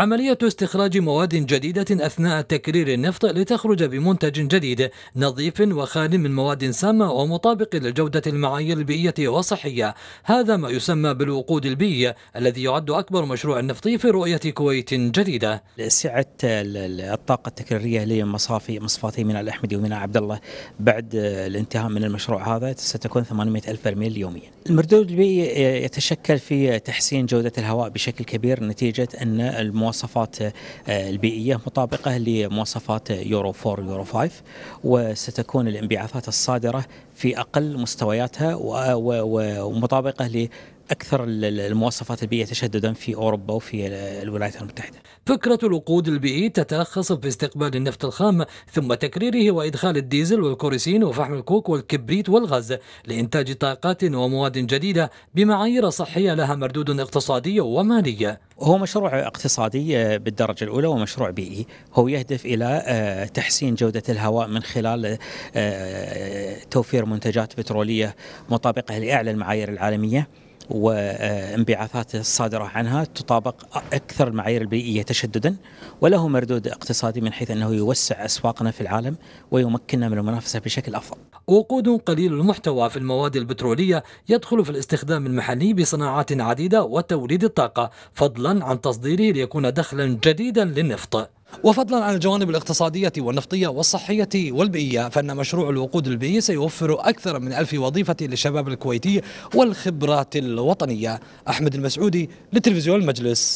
عملية استخراج مواد جديدة أثناء تكرير النفط لتخرج بمنتج جديد نظيف وخال من مواد سامة ومطابق للجودة المعايير البيئية والصحية. هذا ما يسمى بالوقود البيئي الذي يعد أكبر مشروع نفطي في رؤية كويت جديدة. سعة الطاقة التكريرية لمصافي مصفاتي من الأحمدي ومن عبد الله. بعد الانتهاء من المشروع هذا ستكون 800 ألف برميل يوميا. المردود البيئي يتشكل في تحسين جودة الهواء بشكل كبير نتيجة أن المواصفات البيئية مطابقة لمواصفات يورو 4 يورو 5 وستكون الانبعاثات الصادرة في أقل مستوياتها ومطابقة أكثر المواصفات البيئية تشددا في أوروبا وفي الولايات المتحدة. فكرة الوقود البيئي تتلخص في استقبال النفط الخام ثم تكريره وإدخال الديزل والكوريسين وفحم الكوك والكبريت والغاز لإنتاج طاقات ومواد جديدة بمعايير صحية لها مردود اقتصادي ومالي. هو مشروع اقتصادي بالدرجة الأولى ومشروع بيئي، هو يهدف إلى تحسين جودة الهواء من خلال توفير منتجات بترولية مطابقة لإعلى المعايير العالمية. وانبعاثات الصادرة عنها تطابق أكثر المعايير البيئية تشددا وله مردود اقتصادي من حيث أنه يوسع أسواقنا في العالم ويمكننا من المنافسة بشكل أفضل. وقود قليل المحتوى في المواد البترولية يدخل في الاستخدام المحلي بصناعات عديدة وتوليد الطاقة فضلا عن تصديره ليكون دخلا جديدا للنفط. وفضلا عن الجوانب الاقتصادية والنفطية والصحية والبيئية فإن مشروع الوقود البيئي سيوفر أكثر من ألف وظيفة للشباب الكويتي والخبرات الوطنية. أحمد المسعودي لتلفزيون المجلس.